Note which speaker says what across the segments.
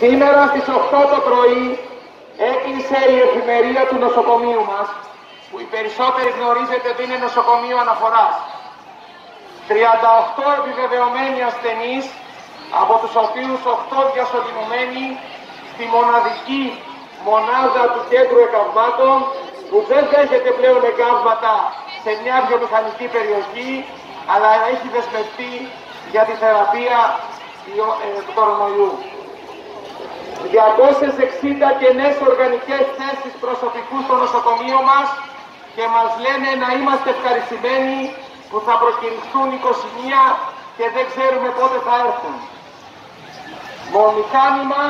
Speaker 1: Σήμερα στις 8 το πρωί έκλεισε η εφημερία του νοσοκομείου μας, που οι περισσότεροι γνωρίζετε ότι είναι νοσοκομείο αναφοράς. 38 επιβεβαιωμένοι ασθενείς, από τους οποίους 8 διασωληνωμένοι στη μοναδική μονάδα του κέντρου εκαυμάτων, που δεν δέχεται πλέον εκαύματα σε μια βιομηχανική περιοχή, αλλά έχει δεσμευτεί για τη θεραπεία ε, του κορονοϊού. 260 κενές οργανικές θέσεις προσωπικού στο νοσοκομείο μας και μας λένε να είμαστε ευχαριστημένοι που θα προκυρηθούν 21 και δεν ξέρουμε πότε θα έρθουν. Μονιχάνημα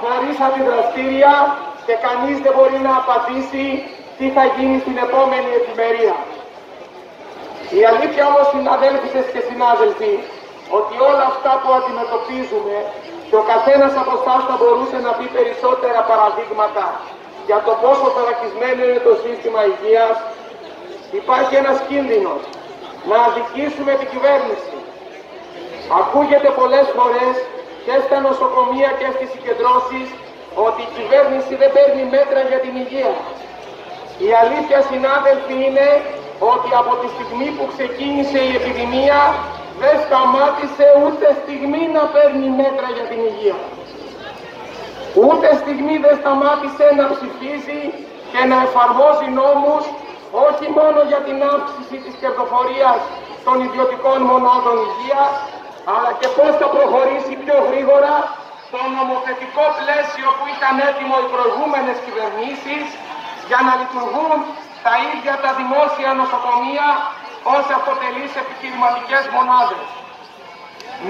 Speaker 1: χωρίς αντιδραστήρια και κανείς δεν μπορεί να απαντήσει τι θα γίνει στην επόμενη εφημερία. Η αλήθεια όμως συναδέλφισες και συνάδελφοι ότι όλα αυτά που αντιμετωπίζουμε και ο καθένας από εσάς θα μπορούσε να πει περισσότερα παραδείγματα για το πόσο θωρακισμένο είναι το σύστημα υγείας, υπάρχει ένας κίνδυνος να αδικήσουμε την κυβέρνηση. Ακούγεται πολλές φορές και στα νοσοκομεία και στις συγκεντρώσεις ότι η κυβέρνηση δεν παίρνει μέτρα για την υγεία. Η αλήθεια συνάδελφοι είναι ότι από τη στιγμή που ξεκίνησε η επιδημία δεν σταμάτησε ούτε στιγμή να παίρνει μέτρα για την υγεία. Ούτε στιγμή δεν σταμάτησε να ψηφίζει και να εφαρμόζει νόμους όχι μόνο για την αύξηση της κερδοφορίας των ιδιωτικών μονάδων υγείας, αλλά και πώς θα προχωρήσει πιο γρήγορα το νομοθετικό πλαίσιο που ήταν έτοιμο οι προηγούμενες κυβερνήσεις για να λειτουργούν τα ίδια τα δημόσια νοσοκομεία ως αποτελείς επιχειρηματικές μονάδες.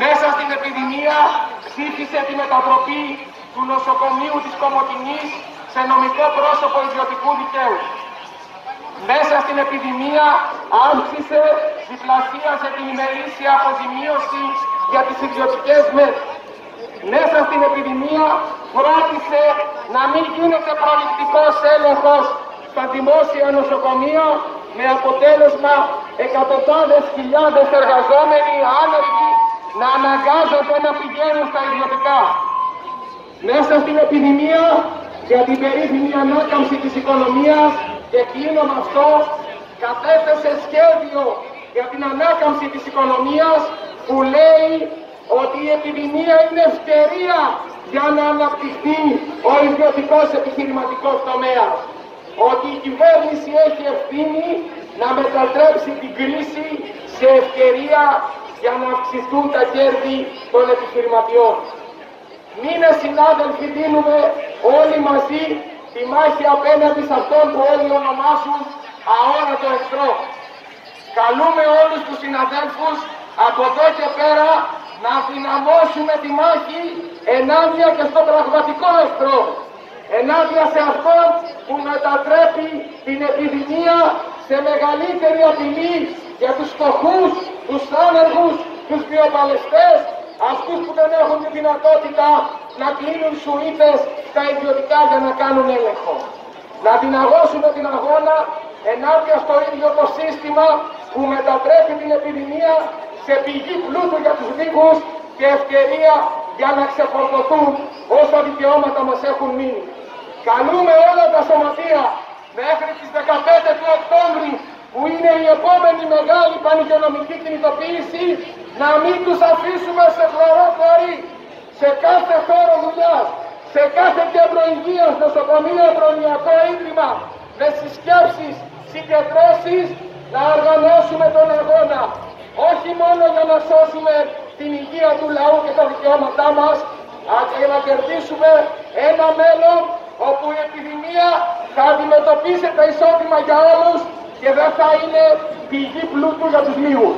Speaker 1: Μέσα στην επιδημία ψήφισε τη μετατροπή του νοσοκομείου της Κομωτινής σε νομικό πρόσωπο ιδιωτικού δικαίου. Μέσα στην επιδημία αύξησε, διπλασίασε την ημερήσια αποζημίωση για τις ιδιωτικές μέτρες. Μέσα στην επιδημία φρόντισε να μην γίνεται προληπτικός έλεγχος στα δημόσια νοσοκομεία με αποτέλεσμα εκατοντάδες χιλιάδες εργαζόμενοι άνεργοι να αναγκάζονται να πηγαίνουν στα ιδιωτικά. Μέσα στην επιδημία για την περίφημη ανάκαμψη της οικονομίας και κλείνω με αυτό κατέθεσε σχέδιο για την ανάκαμψη της οικονομίας που λέει ότι η επιδημία είναι ευκαιρία για να αναπτυχθεί ο ιδιωτικός επιχειρηματικός τομέας ότι η κυβέρνηση έχει ευθύνη να μετατρέψει την κρίση σε ευκαιρία για να αυξηθούν τα κέρδη των επιχειρηματιών. Μήνες συνάδελφοι δίνουμε όλοι μαζί τη μάχη απέναντι σε αυτόν που όλοι ονομάσουν αόρατο εχθρό. Καλούμε όλους τους συναδέλφους από εδώ και πέρα να δυναμώσουμε τη μάχη ενάντια και στο πραγματικό εχθρό ενάντια σε αυτόν που μετατρέπει την επιδημία σε μεγαλύτερη απειλή για τους φτωχούς, τους άνεργους, τους βιοπαλαιστές, αυτούς που δεν έχουν τη δυνατότητα να κλείνουν σουίτες στα ιδιωτικά για να κάνουν έλεγχο. Να δυναγώσουμε την αγώνα ενάντια στο ίδιο το σύστημα που μετατρέπει την επιδημία σε πηγή πλούτου για τους λίγους και ευκαιρία για να ξεφορτωθούν όσα δικαιώματα μας έχουν μείνει. Καλούμε όλα τα σωματεία μέχρι τις 15 του Οκτώβρη που είναι η επόμενη μεγάλη πανηγειονομική κινητοποίηση να μην τους αφήσουμε σε χλωρό χωρί σε κάθε χώρο δουλειάς, σε κάθε κέντρο υγείας, νοσοκομείο, προνοιακό ίδρυμα, με συσκέψεις, συγκεντρώσεις, να οργανώσουμε τον αγώνα. Όχι μόνο για να σώσουμε την υγεία του λαού και τα δικαιώματά μας, αλλά για να κερδίσουμε ένα μέλλον όπου η επιδημία θα αντιμετωπίσετε εισόδημα για όλους και δεν θα είναι πηγή πλούτου για τους λίγους.